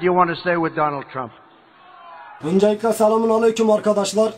Do you want to stay with Donald Trump? Öncelikle selamun aleyküm arkadaşlar.